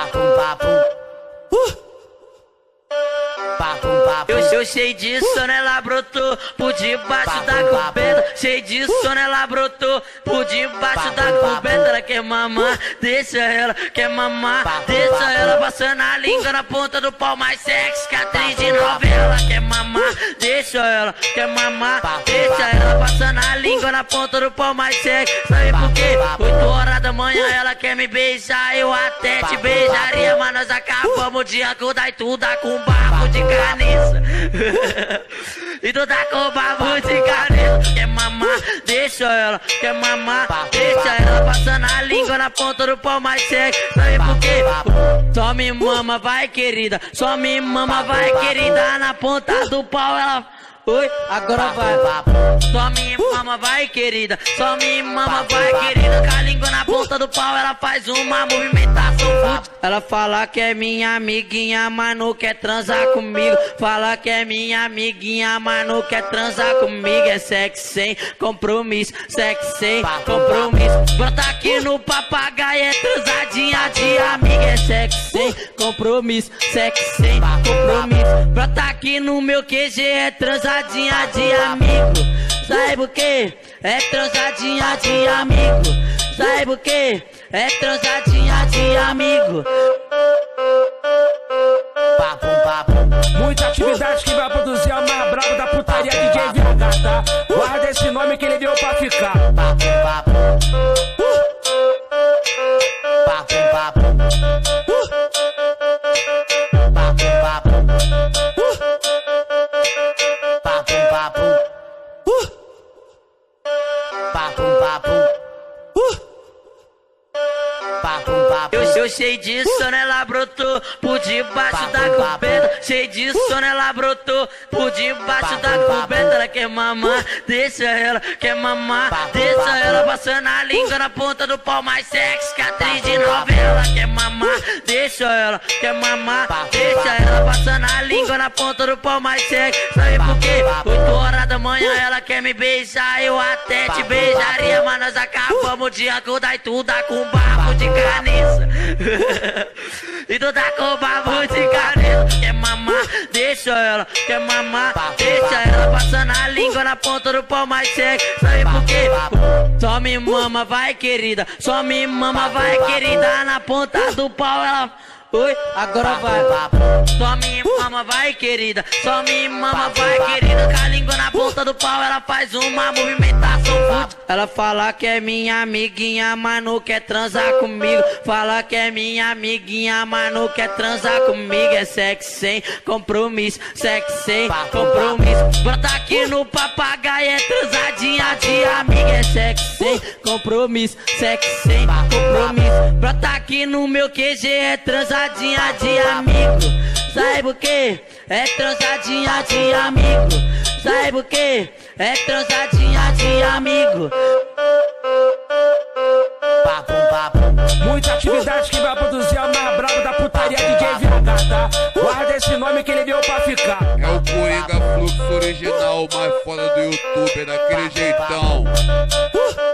Papum, papum. Uh. Eu, eu cheio de sono, ela brotou por debaixo da coberta. Cheio de sono, ela brotou por debaixo da coberta. Ela quer mamar, deixa ela, quer mamar, deixa ela passando a língua na ponta do pau. Mais sexy que atriz de novela. Quer mamar, deixa ela, quer mamar, deixa ela passando a língua na ponta do pau mais sexy. Sabe por quê? 8 horas da manhã ela quer me beijar, eu até te beijaria, mas nós acabamos de acordar e tudo com bafo de caniça. e tu tá com bafo de caniça. Quer mamar, deixa ela, quer mamar, deixa ela passando a língua na ponta do pau mais seco. Sabe por quê? Só me mama, vai querida, só me mama, vai querida, na ponta do pau ela. Oi, agora vai. Só me mama, vai querida. Só me mama, vai querida. Com a língua na ponta do pau, ela faz uma movimentação. Ela fala que é minha amiguinha, mas não quer transar comigo. Fala que é minha amiguinha, mas não quer transar comigo. É sexo sem compromisso, sexo sem compromisso. Brota aqui no papagaio, é transadinha de amiga. É sexo sem compromisso, sexo sem compromisso. Brota aqui no meu QG, é transadinha de amigo. Sabe o que? É transadinha de amigo. Sabe o que? É transadinha de amigo. Muita atividade que vai produzir a mais brava da putaria DJ tá? Guarda esse nome que ele deu pra ficar. Eu, eu cheio de sono, ela brotou por debaixo da coberta. Cheio de sono, ela brotou por debaixo da coberta. Ela quer mamar, deixa ela, quer mamar, deixa ela passando a língua na ponta do pau. Mais sexy que atriz de novela. Quer mamar, deixa ela, quer mamar, deixa ela passando a língua na ponta do pau mais sexy. Sabe por quê? 8 horas da manhã ela quer me beijar, eu até te beijaria, mas nós acabamos de acordar e tudo com bafo de caniça. e tu tá com bafo de caniça. Quer mamar, deixa ela, quer mamar, deixa ela passando a língua na ponta do pau mais seco. Sabe por quê? Só me mama, vai querida, só me mama, vai querida, na ponta do pau ela. Oi, agora vai. Só me mama, vai querida. Só me mama, vai querida. Com a língua na ponta do pau, ela faz uma movimentação. Ela fala que é minha amiguinha, mas não quer transar comigo. Fala que é minha amiguinha, mas não quer transar comigo. É sexo sem compromisso, sexo sem compromisso. Brota aqui no papagaio, é de amiga. É sexo sem compromisso, sexo sem compromisso. Brota aqui no meu QG, é transadinha de amigo. Saiba o que? É transadinha de amigo. Saiba o que? É transadinha de amigo. Papo, papo. Muita atividade que vai É o Coringa Fluxo original, mais foda do YouTube, daquele jeitão. Uh!